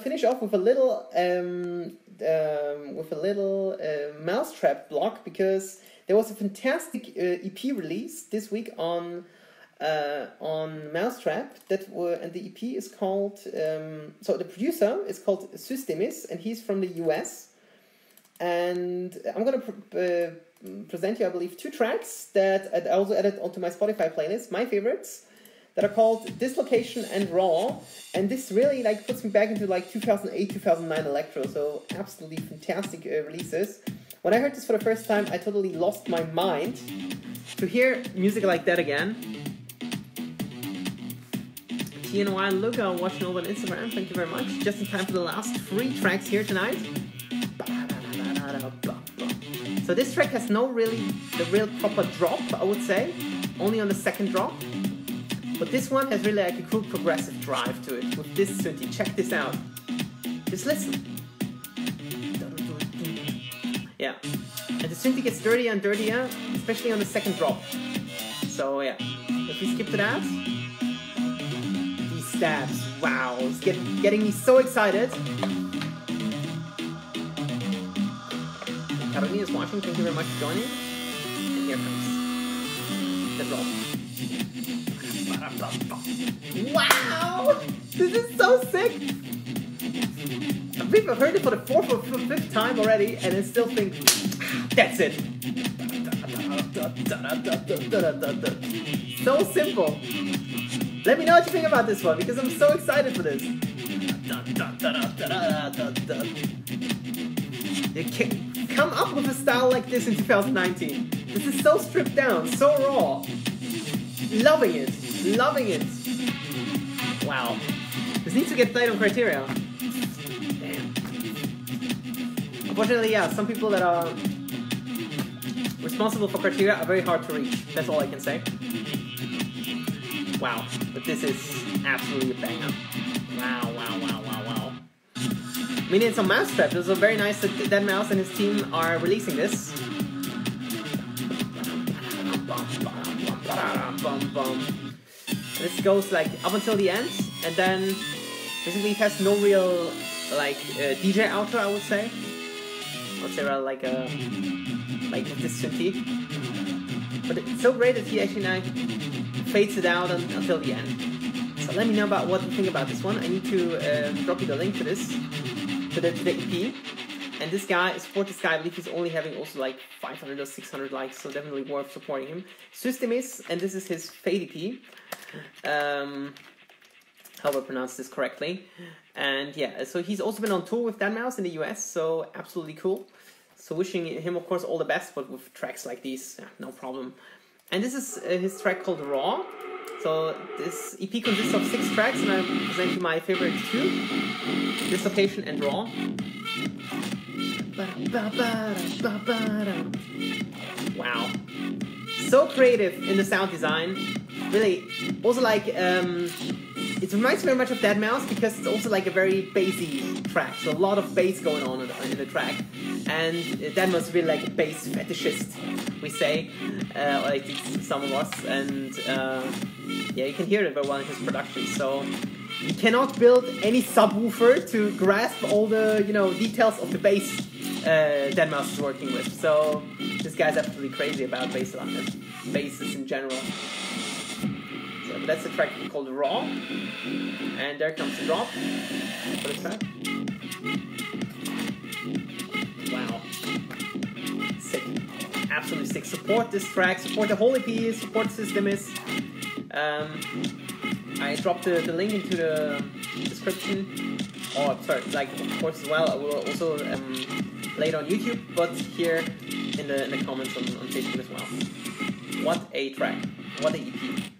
finish off with a little um, um, with a little uh, mau5trap block because there was a fantastic uh, EP release this week on uh, on mau5trap that were and the EP is called um, so the producer is called Sysdemes and he's from the US and I'm gonna pr- uh, present you I believe two tracks that I also added onto my Spotify playlist. My favorites that are called Dislocation and Raw and this really like puts me back into like 2008 2009 electro so absolutely fantastic uh, releases when I heard this for the first time I totally lost my mind to hear music like that again TNY Luca watching over on Instagram. Thank you very much. Just in time for the last three tracks here tonight. So this track has no really the real proper drop, I would say. Only on the second drop. But this one has really like a cool progressive drive to it with this synth. Check this out. Just listen. Yeah. And the synth gets dirtier and dirtier, especially on the second drop. So yeah. If we skip to that, These stabs. Wow, it's get, getting me so excited. Carolina is watching. Thank you very much for joining. And here comes the drop. Wow! This is so sick! Believe I've heard it for the fourth or fifth time already, and I still think, that's it. So simple. Let me know what you think about this one because I'm so excited for this. You can come up with a style like this in 2019. This is so stripped down, so raw. Loving it, loving it. Wow. This needs to get played on criteria. Damn. Unfortunately, yeah, some people that are responsible for criteria are very hard to reach. That's all I can say. Wow, but this is absolutely a banger. Wow, wow, wow, wow, wow. We need some mau5trap. It was very nice that deadmau5 and his team are releasing this. This goes like up until the end, and then basically it has no real like uh, DJ outro, I would say. I would say rather like a like this synthy. But it's so great that he actually like fades it out until the end. So let me know about what you think about this one. I need to uh, drop you the link to this, to the, to the EP. And this guy, support this guy, I believe he's only having also like 500 or 600 likes, so definitely worth supporting him. Sysdemes, and this is his Fade EP. Um, hope I pronounce this correctly. And yeah, so he's also been on tour with deadmau5 in the US, so absolutely cool. So wishing him, of course, all the best, but with tracks like these, yeah, no problem. And this is uh, his track called Raw. So this EP consists of six tracks, and I present you my favorite two: Dislocation and Raw. Wow, so creative in the sound design. Really, also like um, it reminds me very much of deadmau5 because it's also like a very bassy track. So a lot of bass going on in the, track, and deadmau5 really like a bass fetishist, we say, uh, like some of us, and uh, yeah, you can hear it very well in his production. So you cannot build any subwoofer to grasp all the you know details of the bass uh, deadmau5 is working with. So this guy's absolutely crazy about bass basses in general. So that's a track called Raw. And there comes the drop for the track. Wow. Sick. Absolutely sick. Support this track, support the whole EP, support Sysdemes. Um, I dropped the, the link into the description. Oh, sorry, like, of course, as well. I will also um, play it on YouTube, but here in the, in the comments on, on Facebook as well. What a track. What a EP.